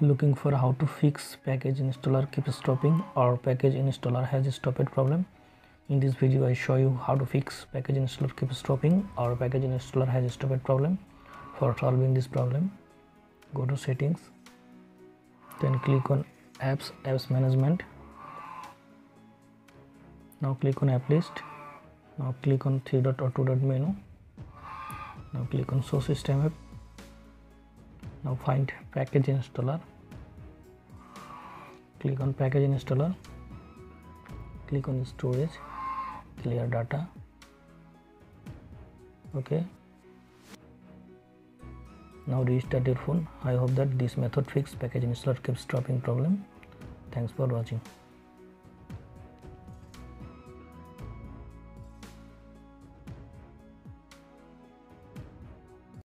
looking for how to fix package installer keep stopping or package installer has stopped problem. In this video i show you how to fix package installer keep stopping or package installer has stopped problem. For solving this problem go to settings then click on apps apps management. Now click on app list. Now click on three dot or two dot menu. Now click on show system app now find package installer. Click on package installer. Click on storage. Clear data. Okay. Now restart your phone. I hope that this method fix package installer keeps dropping problem. Thanks for watching